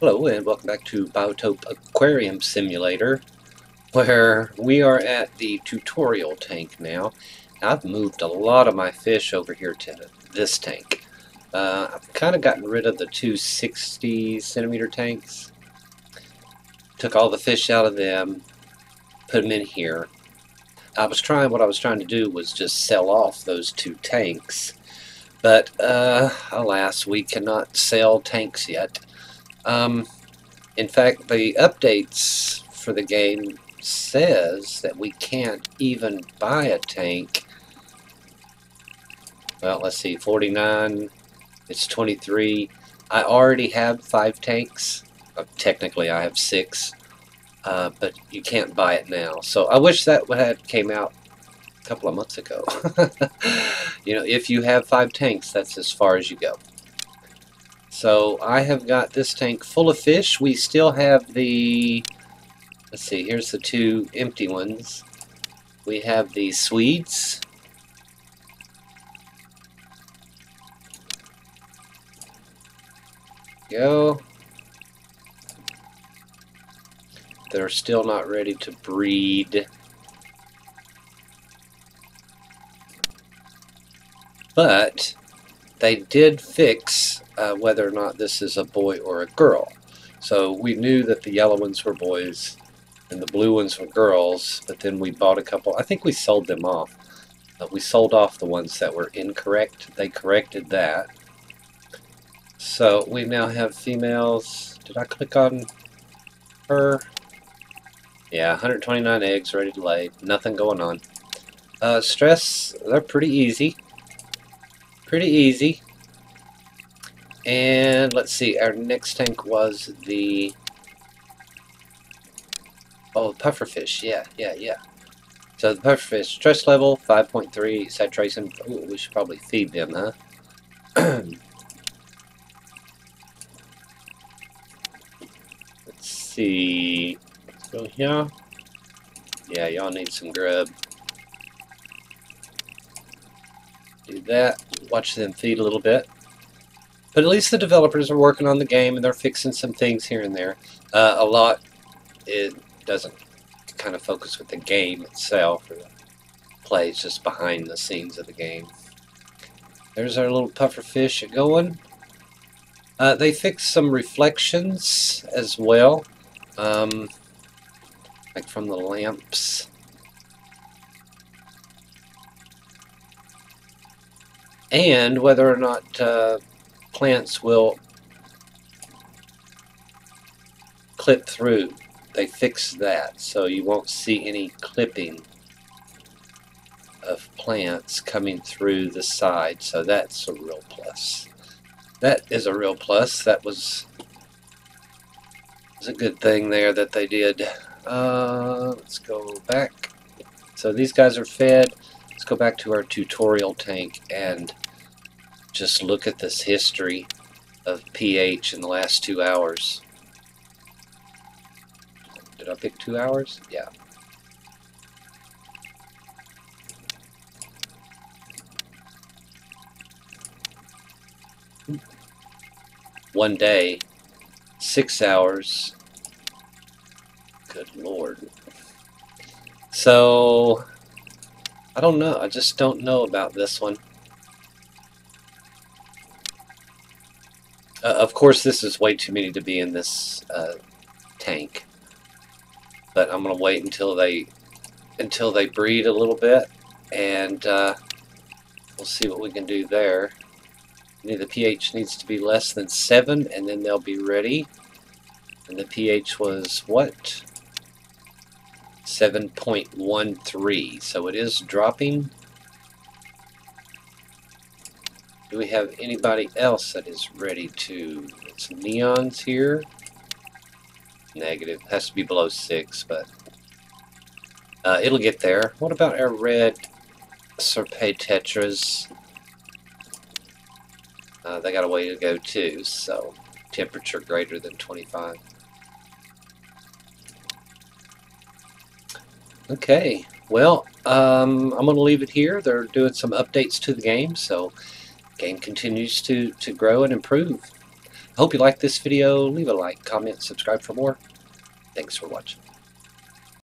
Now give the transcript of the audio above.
Hello and welcome back to Biotope Aquarium Simulator where we are at the tutorial tank now. I've moved a lot of my fish over here to this tank. Uh, I've kind of gotten rid of the two 60 centimeter tanks. Took all the fish out of them, put them in here. I was trying, what I was trying to do was just sell off those two tanks. But uh, alas, we cannot sell tanks yet. Um, in fact, the updates for the game says that we can't even buy a tank. Well, let's see, 49, it's 23. I already have five tanks. Uh, technically, I have six, uh, but you can't buy it now. So I wish that had came out a couple of months ago. you know, if you have five tanks, that's as far as you go. So I have got this tank full of fish. We still have the, let's see, here's the two empty ones. We have the Swedes. Go. They're still not ready to breed. But they did fix uh, whether or not this is a boy or a girl. So we knew that the yellow ones were boys and the blue ones were girls, but then we bought a couple. I think we sold them off. Uh, we sold off the ones that were incorrect. They corrected that. So we now have females. Did I click on her? Yeah, 129 eggs ready to lay. Nothing going on. Uh, stress, they're pretty easy. Pretty easy. And let's see, our next tank was the... Oh, pufferfish, yeah, yeah, yeah. So the pufferfish, stress level, 5.3, saturation, ooh, we should probably feed them, huh? let's see, let's go here. Yeah, y'all need some grub. Do that, watch them feed a little bit. But at least the developers are working on the game and they're fixing some things here and there. Uh, a lot it doesn't kind of focus with the game itself or the plays just behind the scenes of the game. There's our little puffer fish going. Uh, they fixed some reflections as well, um, like from the lamps. And whether or not uh, plants will clip through. They fixed that, so you won't see any clipping of plants coming through the side, so that's a real plus. That is a real plus. That was, was a good thing there that they did. Uh, let's go back. So these guys are fed. Let's go back to our tutorial tank and just look at this history of pH in the last two hours. Did I pick two hours? Yeah. One day, six hours. Good lord. So, I don't know. I just don't know about this one. Uh, of course, this is way too many to be in this uh, tank. But I'm gonna wait until they until they breed a little bit, and uh, we'll see what we can do there. The pH needs to be less than seven, and then they'll be ready. And the pH was what? 7.13. So it is dropping Do we have anybody else that is ready to... Some neons here. Negative. Has to be below 6, but... Uh, it'll get there. What about our red Serpae Tetras? Uh, they got a way to go too, so temperature greater than 25. Okay, well, um, I'm going to leave it here. They're doing some updates to the game, so game continues to, to grow and improve. I hope you liked this video. Leave a like, comment, subscribe for more. Thanks for watching.